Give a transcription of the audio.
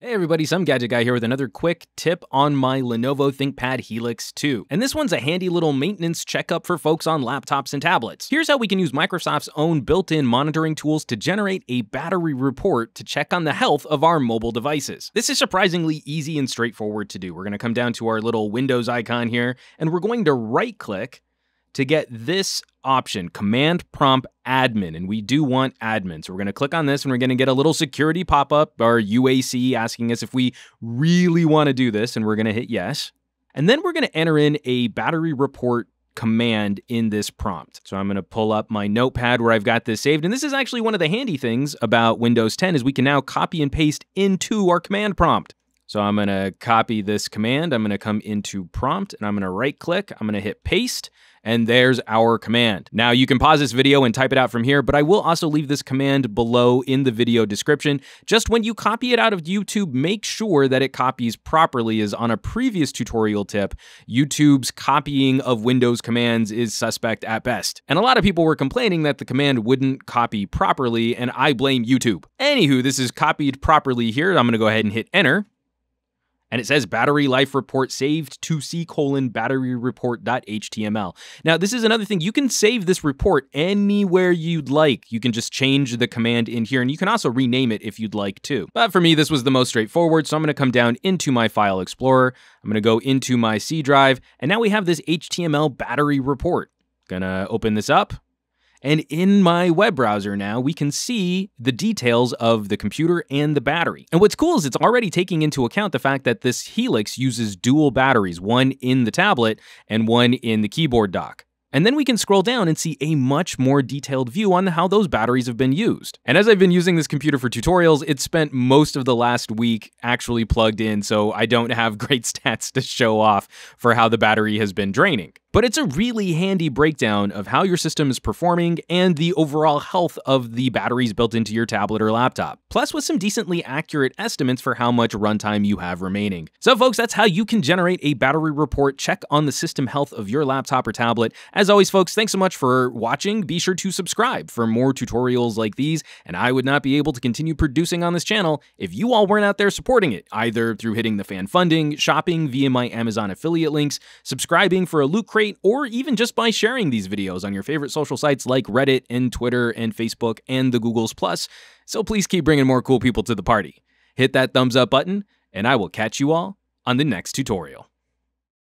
Hey everybody, some Gadget Guy here with another quick tip on my Lenovo ThinkPad Helix 2. And this one's a handy little maintenance checkup for folks on laptops and tablets. Here's how we can use Microsoft's own built-in monitoring tools to generate a battery report to check on the health of our mobile devices. This is surprisingly easy and straightforward to do. We're gonna come down to our little Windows icon here, and we're going to right-click to get this option, Command Prompt Admin, and we do want admin. So we're going to click on this and we're going to get a little security pop-up, our UAC asking us if we really want to do this, and we're going to hit yes. And then we're going to enter in a battery report command in this prompt. So I'm going to pull up my notepad where I've got this saved. And this is actually one of the handy things about Windows 10 is we can now copy and paste into our command prompt. So I'm going to copy this command. I'm going to come into prompt and I'm going to right click. I'm going to hit paste and there's our command. Now you can pause this video and type it out from here, but I will also leave this command below in the video description. Just when you copy it out of YouTube, make sure that it copies properly as on a previous tutorial tip, YouTube's copying of Windows commands is suspect at best. And a lot of people were complaining that the command wouldn't copy properly, and I blame YouTube. Anywho, this is copied properly here. I'm gonna go ahead and hit enter and it says battery life report saved to c colon battery report.html. Now, this is another thing. You can save this report anywhere you'd like. You can just change the command in here, and you can also rename it if you'd like to. But for me, this was the most straightforward, so I'm going to come down into my file explorer. I'm going to go into my C drive, and now we have this HTML battery report. Gonna open this up. And in my web browser now, we can see the details of the computer and the battery. And what's cool is it's already taking into account the fact that this Helix uses dual batteries, one in the tablet and one in the keyboard dock. And then we can scroll down and see a much more detailed view on how those batteries have been used. And as I've been using this computer for tutorials, it's spent most of the last week actually plugged in, so I don't have great stats to show off for how the battery has been draining. But it's a really handy breakdown of how your system is performing and the overall health of the batteries built into your tablet or laptop, plus with some decently accurate estimates for how much runtime you have remaining. So folks, that's how you can generate a battery report, check on the system health of your laptop or tablet. As always, folks, thanks so much for watching. Be sure to subscribe for more tutorials like these, and I would not be able to continue producing on this channel if you all weren't out there supporting it, either through hitting the fan funding, shopping via my Amazon affiliate links, subscribing for a loot crate, or even just by sharing these videos on your favorite social sites like Reddit and Twitter and Facebook and the Googles Plus. So please keep bringing more cool people to the party. Hit that thumbs up button, and I will catch you all on the next tutorial.